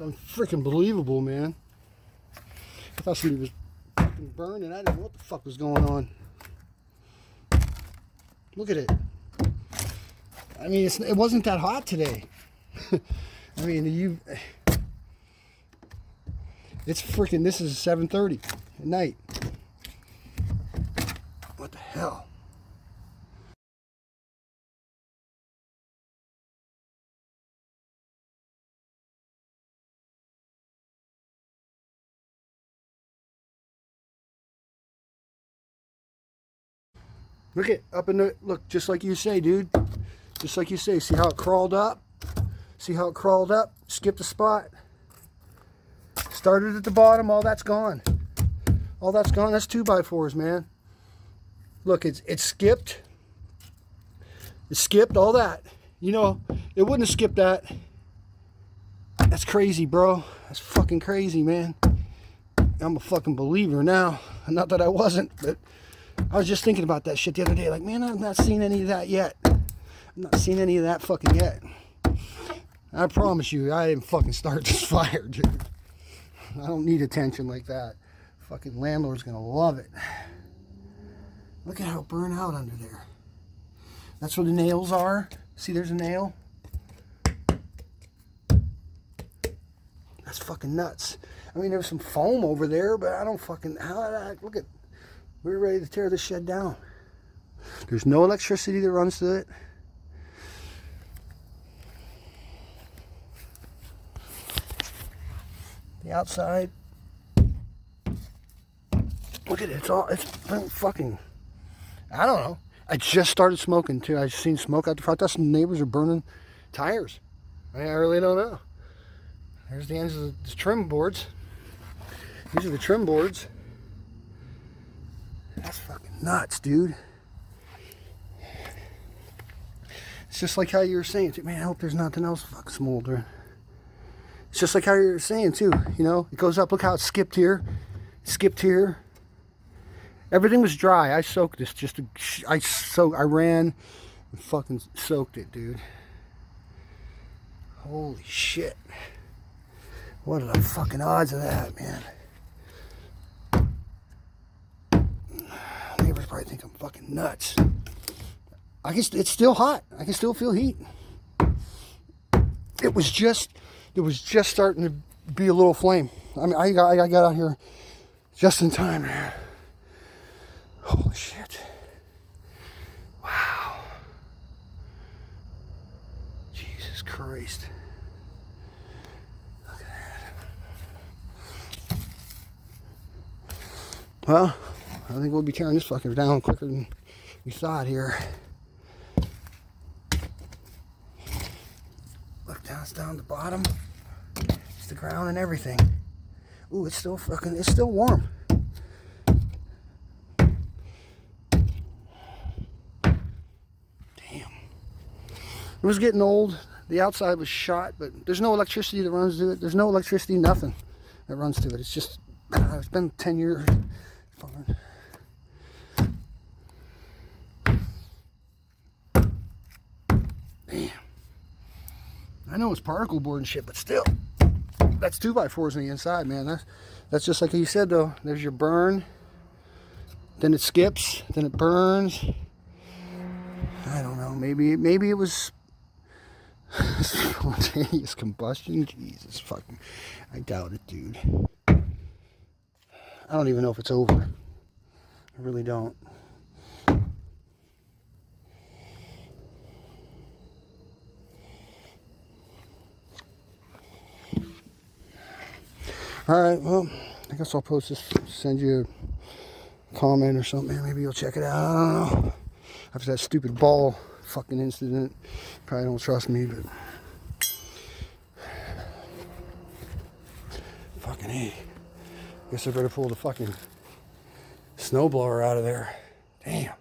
It's freaking believable, man. I thought somebody was fucking burning. I didn't know what the fuck was going on. Look at it. I mean, it wasn't that hot today. I mean, you. It's freaking. This is 7:30 at night. Look at up in the look, just like you say, dude. Just like you say. See how it crawled up? See how it crawled up? Skipped a spot. Started at the bottom. All that's gone. All that's gone. That's two by fours, man. Look, it's it skipped. It skipped all that. You know, it wouldn't have skipped that. That's crazy, bro. That's fucking crazy, man. I'm a fucking believer now. Not that I wasn't, but I was just thinking about that shit the other day. Like, man, I've not seen any of that yet. I'm not seen any of that fucking yet. I promise you, I didn't fucking start this fire, dude. I don't need attention like that. Fucking landlord's gonna love it. Look at how it burned out under there. That's where the nails are. See, there's a nail. That's fucking nuts. I mean, there's some foam over there, but I don't fucking... How, look at... We're ready to tear this shed down. There's no electricity that runs to it. The outside. Look at it. It's all, it's fucking, I don't know. I just started smoking too. I seen smoke out the front. That's the neighbors are burning tires. I, mean, I really don't know. There's the ends of the trim boards. These are the trim boards. That's fucking nuts, dude. It's just like how you were saying, man, I hope there's nothing else fucking smoldering. It's just like how you were saying too, you know, it goes up, look how it skipped here, skipped here. Everything was dry. I soaked this just to, I soaked, I ran and fucking soaked it, dude. Holy shit. What are the fucking odds of that, man? Neighbors probably think I'm fucking nuts. I can, it's still hot. I can still feel heat. It was just, it was just starting to be a little flame. I mean, I got, I got out here just in time, man. Holy shit. Wow. Jesus Christ. Look at that. Well, I think we'll be tearing this fucker down quicker than we saw it here. Look down, it's down the bottom. It's the ground and everything. Ooh, it's still fucking, it's still warm. Damn. It was getting old. The outside was shot, but there's no electricity that runs to it. There's no electricity, nothing that runs to it. It's just, ah, it's been 10 years. I know it's particle board and shit, but still, that's two by fours on the inside, man. That's, that's just like you said, though. There's your burn. Then it skips. Then it burns. I don't know. Maybe, maybe it was Spontaneous combustion? Jesus fucking. I doubt it, dude. I don't even know if it's over. I really don't. Alright, well, I guess I'll post this, send you a comment or something. Maybe you'll check it out. I don't know. After that stupid ball fucking incident. Probably don't trust me, but fucking hey. Guess I better pull the fucking snowblower out of there. Damn.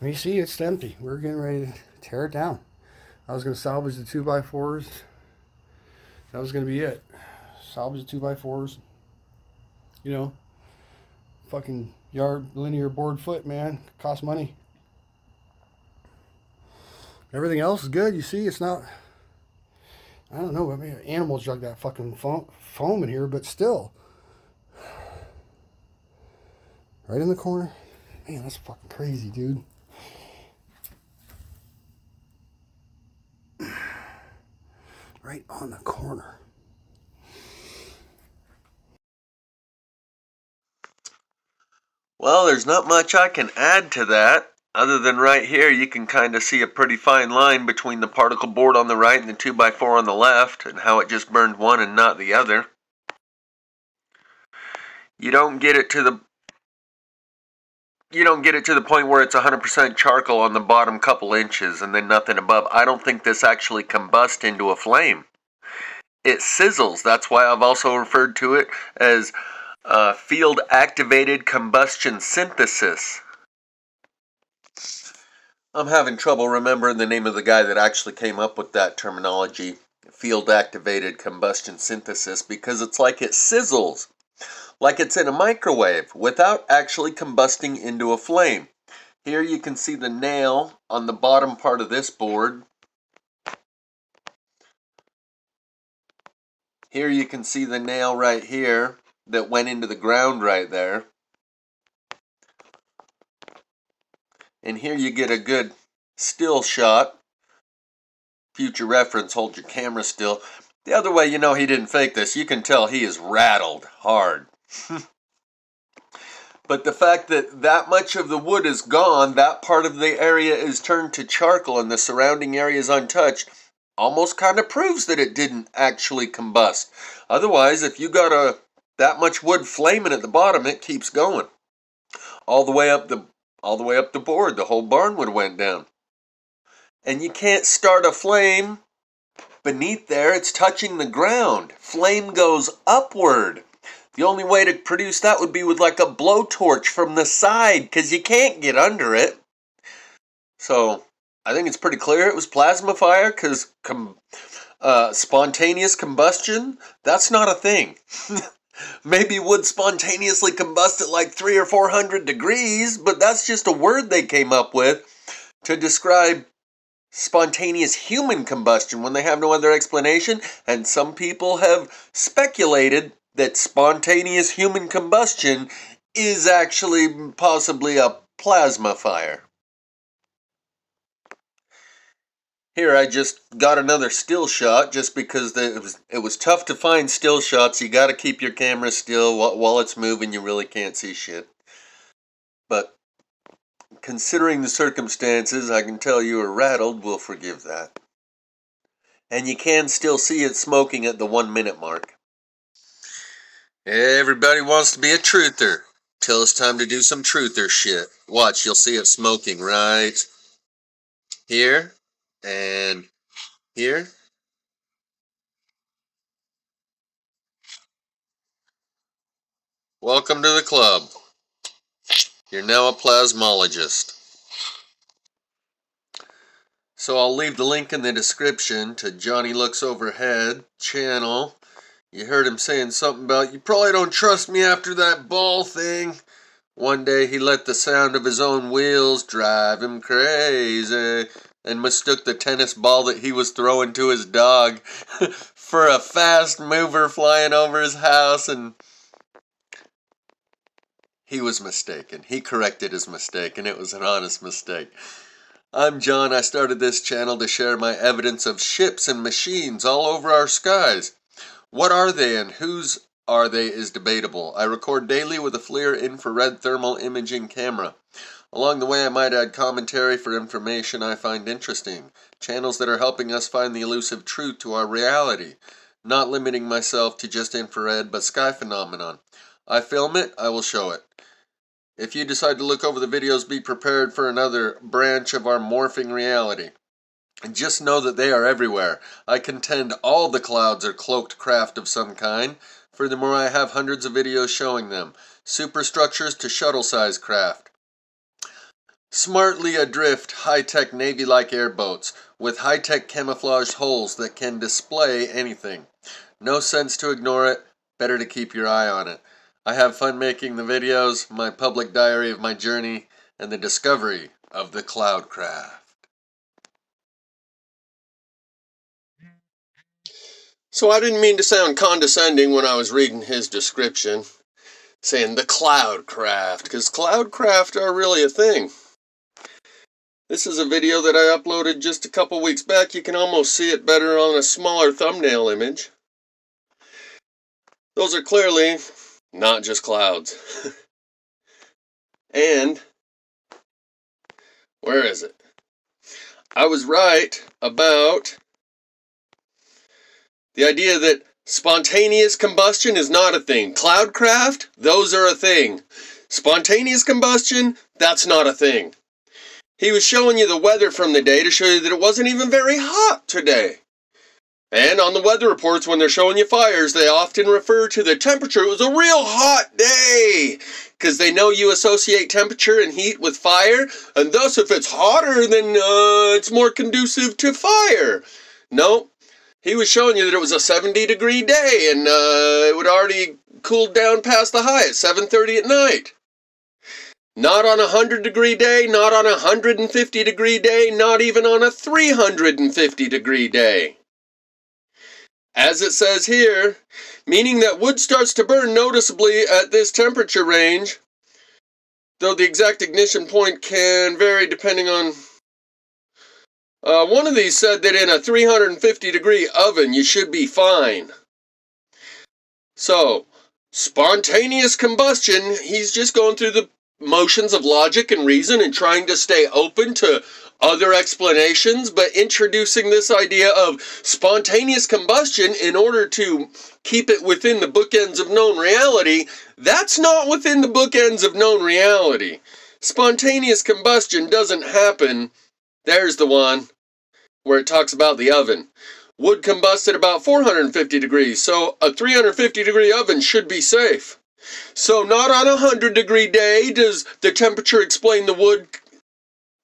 Mean, you see, it's empty. We're getting ready to tear it down. I was going to salvage the 2x4s. That was going to be it. Salvage the 2x4s. You know, fucking yard linear board foot, man. Cost money. Everything else is good. You see, it's not I don't know. I mean, animals drug that fucking foam, foam in here, but still. Right in the corner. Man, that's fucking crazy, dude. Right on the corner. Well, there's not much I can add to that. Other than right here, you can kind of see a pretty fine line between the particle board on the right and the 2x4 on the left, and how it just burned one and not the other. You don't get it to the you don't get it to the point where it's 100% charcoal on the bottom couple inches and then nothing above. I don't think this actually combusts into a flame. It sizzles. That's why I've also referred to it as uh, field activated combustion synthesis. I'm having trouble remembering the name of the guy that actually came up with that terminology, field activated combustion synthesis, because it's like it sizzles, like it's in a microwave, without actually combusting into a flame. Here you can see the nail on the bottom part of this board. Here you can see the nail right here that went into the ground right there. And here you get a good still shot. Future reference, hold your camera still. The other way you know he didn't fake this, you can tell he is rattled hard. but the fact that that much of the wood is gone, that part of the area is turned to charcoal and the surrounding area is untouched, almost kind of proves that it didn't actually combust. Otherwise, if you got a that much wood flaming at the bottom, it keeps going. All the way up the all the way up the board, the whole barn would have went down. And you can't start a flame beneath there, it's touching the ground. Flame goes upward. The only way to produce that would be with like a blowtorch from the side because you can't get under it. So I think it's pretty clear it was plasma fire because com- uh, spontaneous combustion, that's not a thing. Maybe would spontaneously combust at like three or four hundred degrees, but that's just a word they came up with to describe spontaneous human combustion when they have no other explanation. And some people have speculated that spontaneous human combustion is actually possibly a plasma fire. Here I just got another still shot just because the, it was it was tough to find still shots. You got to keep your camera still while, while it's moving. You really can't see shit. But considering the circumstances, I can tell you are rattled. We'll forgive that. And you can still see it smoking at the one minute mark. Everybody wants to be a truther. Till it's time to do some truther shit. Watch, you'll see it smoking right here and here. Welcome to the club. You're now a plasmologist. So I'll leave the link in the description to Johnny Looks Overhead channel. You heard him saying something about, you probably don't trust me after that ball thing. One day he let the sound of his own wheels drive him crazy and mistook the tennis ball that he was throwing to his dog for a fast mover flying over his house and he was mistaken. He corrected his mistake and it was an honest mistake. I'm John. I started this channel to share my evidence of ships and machines all over our skies. What are they and whose are they is debatable. I record daily with a FLIR infrared thermal imaging camera. Along the way, I might add commentary for information I find interesting, channels that are helping us find the elusive truth to our reality, not limiting myself to just infrared but sky phenomenon. I film it, I will show it. If you decide to look over the videos, be prepared for another branch of our morphing reality. And just know that they are everywhere. I contend all the clouds are cloaked craft of some kind. Furthermore, I have hundreds of videos showing them. Superstructures to shuttle-size craft. Smartly adrift high-tech Navy-like airboats with high-tech camouflaged holes that can display anything. No sense to ignore it, better to keep your eye on it. I have fun making the videos, my public diary of my journey, and the discovery of the Cloudcraft. So I didn't mean to sound condescending when I was reading his description, saying the cloud craft, because cloud craft are really a thing. This is a video that I uploaded just a couple weeks back. You can almost see it better on a smaller thumbnail image. Those are clearly not just clouds. and, where is it? I was right about the idea that spontaneous combustion is not a thing. Cloudcraft, those are a thing. Spontaneous combustion, that's not a thing. He was showing you the weather from the day to show you that it wasn't even very hot today. And on the weather reports, when they're showing you fires, they often refer to the temperature. It was a real hot day because they know you associate temperature and heat with fire, and thus, if it's hotter, then uh, it's more conducive to fire. No, he was showing you that it was a 70 degree day and uh, it would already cooled down past the high at 7:30 at night. Not on a 100 degree day, not on a 150 degree day, not even on a 350 degree day. As it says here, meaning that wood starts to burn noticeably at this temperature range, though the exact ignition point can vary depending on uh, one of these said that in a 350 degree oven you should be fine. So, spontaneous combustion, he's just going through the motions of logic and reason and trying to stay open to other explanations, but introducing this idea of spontaneous combustion in order to keep it within the bookends of known reality, that's not within the bookends of known reality. Spontaneous combustion doesn't happen there's the one where it talks about the oven. Wood combusts at about 450 degrees, so a 350 degree oven should be safe. So not on a 100 degree day does the temperature explain the wood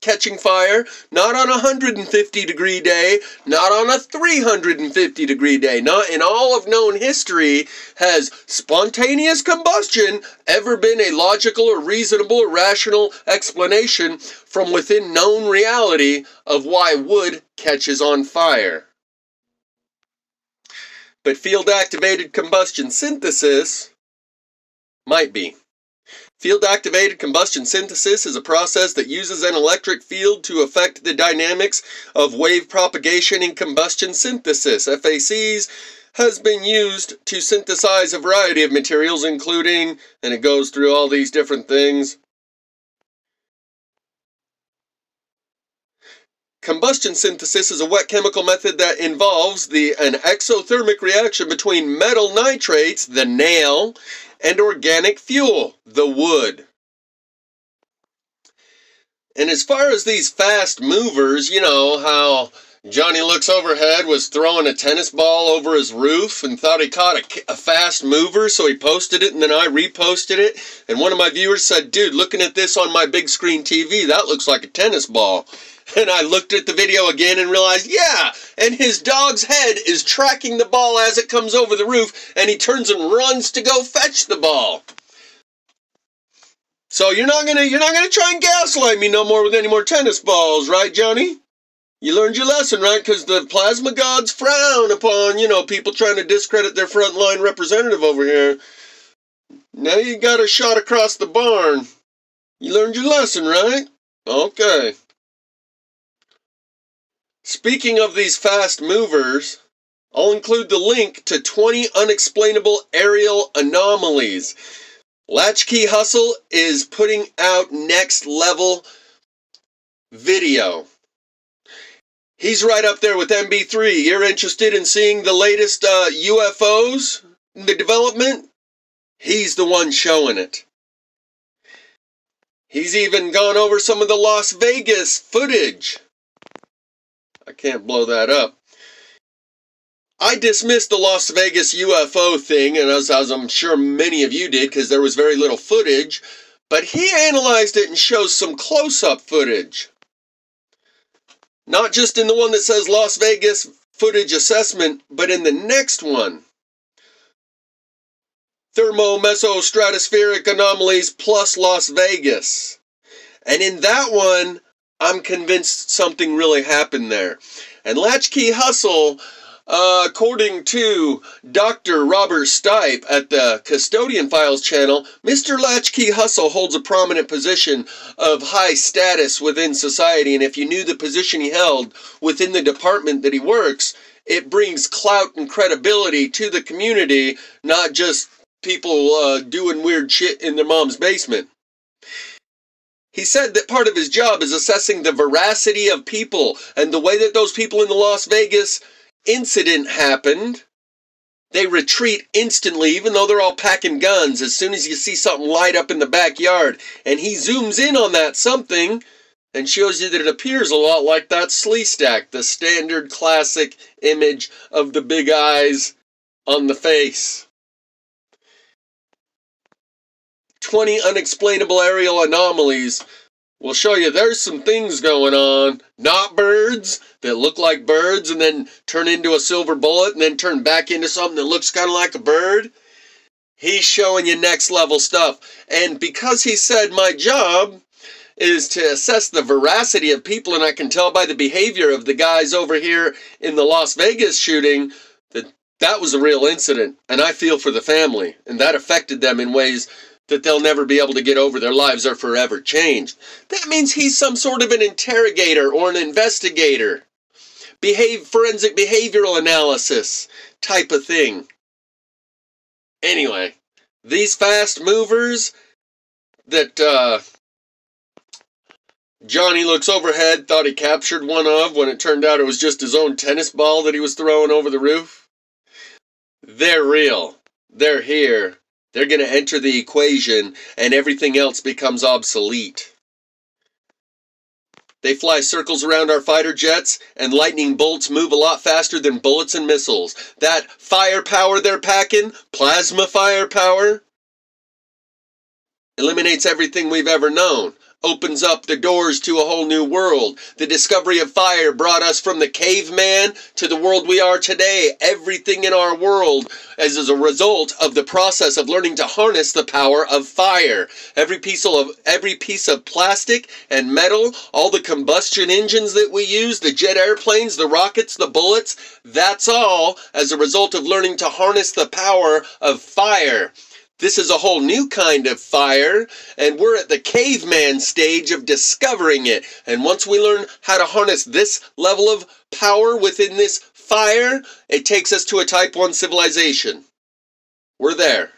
catching fire, not on a 150 degree day, not on a 350 degree day. Not in all of known history has spontaneous combustion ever been a logical or reasonable or rational explanation from within known reality of why wood catches on fire. But field activated combustion synthesis might be. Field activated combustion synthesis is a process that uses an electric field to affect the dynamics of wave propagation in combustion synthesis. FACs has been used to synthesize a variety of materials, including, and it goes through all these different things. Combustion synthesis is a wet chemical method that involves the an exothermic reaction between metal nitrates, the nail, and organic fuel, the wood. And as far as these fast movers, you know how Johnny Looks Overhead was throwing a tennis ball over his roof and thought he caught a, a, fast mover, so he posted it and then I reposted it. And one of my viewers said, Dude, looking at this on my big screen TV, that looks like a tennis ball. And I looked at the video again and realized, yeah, and his dog's head is tracking the ball as it comes over the roof, and he turns and runs to go fetch the ball. So you're not gonna you're not gonna try and gaslight me no more with any more tennis balls, right, Johnny? You learned your lesson, right? Because the plasma gods frown upon, you know, people trying to discredit their frontline representative over here. Now you got a shot across the barn. You learned your lesson, right? Okay. Speaking of these fast movers, I'll include the link to 20 unexplainable aerial anomalies. Latchkey Hustle is putting out next level video. He's right up there with MB3. You're interested in seeing the latest uh, UFOs, the development? He's the one showing it. He's even gone over some of the Las Vegas footage. I can't blow that up. I dismissed the Las Vegas UFO thing, and as, as I'm sure many of you did, because there was very little footage, but he analyzed it and shows some close up footage. Not just in the one that says Las Vegas footage assessment, but in the next one. Thermo-mesostratospheric anomalies plus Las Vegas. And in that one, I'm convinced something really happened there. And Latchkey Hustle Uh, according to Dr. Robert Stipe at the Custodian Files channel, Mr. Latchkey Hustle holds a prominent position of high status within society, and if you knew the position he held within the department that he works, it brings clout and credibility to the community, not just people uh, doing weird shit in their mom's basement. He said that part of his job is assessing the veracity of people and the way that those people in the Las Vegas incident happened, they retreat instantly, even though they're all packing guns, as soon as you see something light up in the backyard. And he zooms in on that something and shows you that it appears a lot like that Sleestak, the standard classic image of the big eyes on the face. 20 unexplainable aerial anomalies We'll show you there's some things going on. Not birds that look like birds and then turn into a silver bullet and then turn back into something that looks kind of like a bird. He's showing you next level stuff. And because he said my job is to assess the veracity of people, and I can tell by the behavior of the guys over here in the Las Vegas shooting that that was a real incident. And I feel for the family, and that affected them in ways that they'll never be able to get over. Their lives are forever changed. That means he's some sort of an interrogator or an investigator. Behave forensic behavioral analysis type of thing. Anyway, these fast movers that uh, Johnny looks overhead, thought he captured one of when it turned out it was just his own tennis ball that he was throwing over the roof. They're real. They're here. They're going to enter the equation and everything else becomes obsolete. They fly circles around our fighter jets, and lightning bolts move a lot faster than bullets and missiles. That firepower they're packing, plasma firepower, eliminates everything we've ever known opens up the doors to a whole new world. The discovery of fire brought us from the caveman to the world we are today. Everything in our world is as a result of the process of learning to harness the power of fire. Every piece of every piece of plastic and metal, all the combustion engines that we use, the jet airplanes, the rockets, the bullets, that's all as a result of learning to harness the power of fire. This is a whole new kind of fire, and we're at the caveman stage of discovering it. And once we learn how to harness this level of power within this fire, it takes us to a type 1 civilization. We're there.